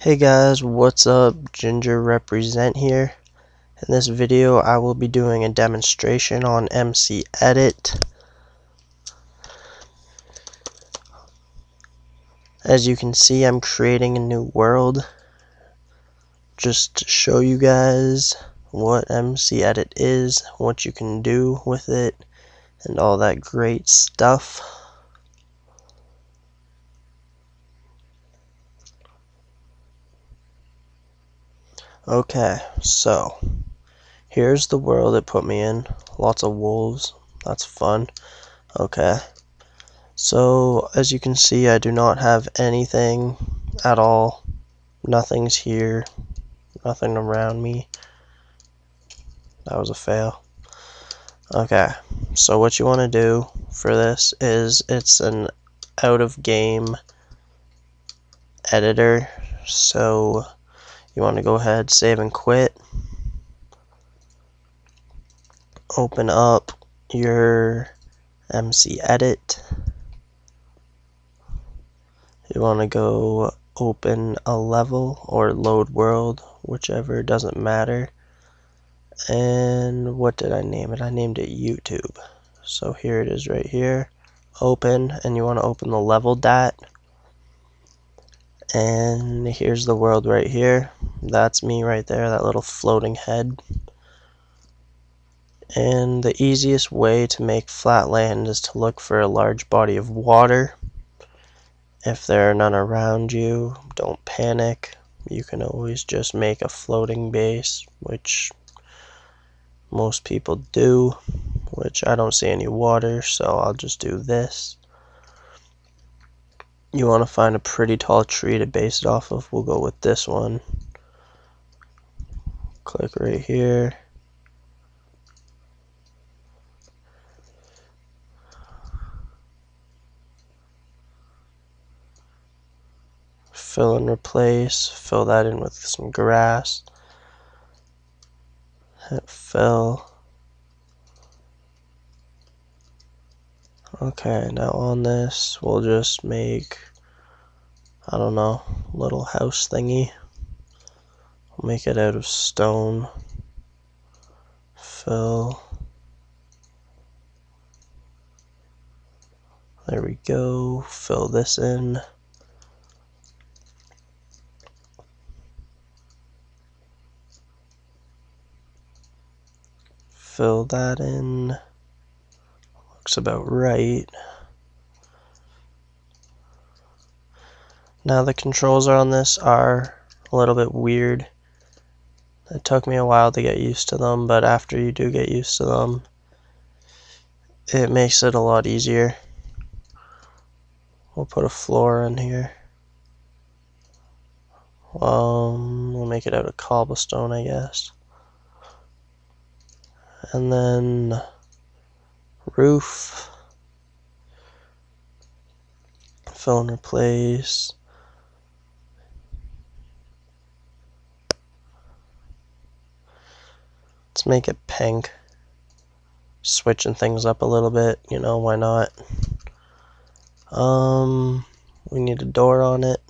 Hey guys, what's up? Ginger Represent here. In this video, I will be doing a demonstration on MC Edit. As you can see, I'm creating a new world just to show you guys what MC Edit is, what you can do with it, and all that great stuff. Okay, so here's the world it put me in. Lots of wolves. That's fun. Okay. So, as you can see, I do not have anything at all. Nothing's here. Nothing around me. That was a fail. Okay, so what you want to do for this is it's an out of game editor. So, you want to go ahead, save and quit. Open up your MC Edit. You want to go open a level or load world, whichever, doesn't matter. And what did I name it? I named it YouTube. So here it is right here. Open, and you want to open the level dat and here's the world right here. That's me right there that little floating head. And the easiest way to make flat land is to look for a large body of water. If there are none around you don't panic. You can always just make a floating base which most people do which I don't see any water so I'll just do this you want to find a pretty tall tree to base it off of, we'll go with this one. Click right here. Fill and replace, fill that in with some grass. Hit fill. Okay, now on this, we'll just make, I don't know, little house thingy. We'll make it out of stone. Fill. There we go. Fill this in. Fill that in looks about right. Now the controls on this are a little bit weird. It took me a while to get used to them, but after you do get used to them, it makes it a lot easier. We'll put a floor in here. Um, we'll make it out of cobblestone, I guess. And then roof, fill and replace, let's make it pink, switching things up a little bit, you know, why not? Um, we need a door on it,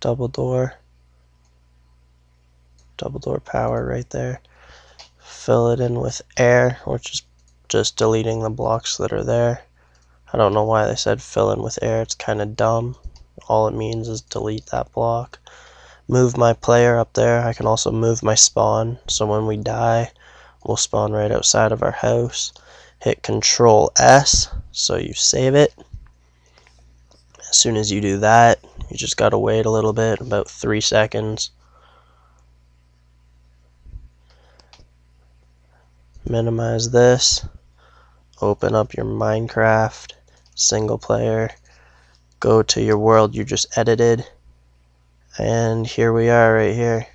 double door, double door power right there fill it in with air, which is just deleting the blocks that are there. I don't know why they said fill in with air, it's kind of dumb. All it means is delete that block. Move my player up there. I can also move my spawn, so when we die, we'll spawn right outside of our house. Hit Control S, so you save it. As soon as you do that, you just gotta wait a little bit, about three seconds. minimize this, open up your Minecraft single player, go to your world you just edited, and here we are right here.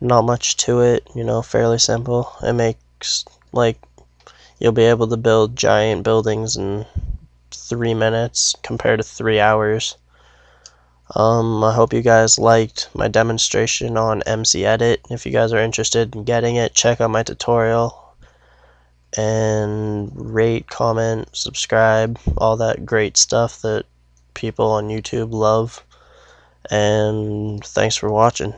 Not much to it, you know, fairly simple. It makes, like, you'll be able to build giant buildings in three minutes compared to three hours. Um, I hope you guys liked my demonstration on MC Edit. If you guys are interested in getting it, check out my tutorial. And rate, comment, subscribe, all that great stuff that people on YouTube love. And thanks for watching.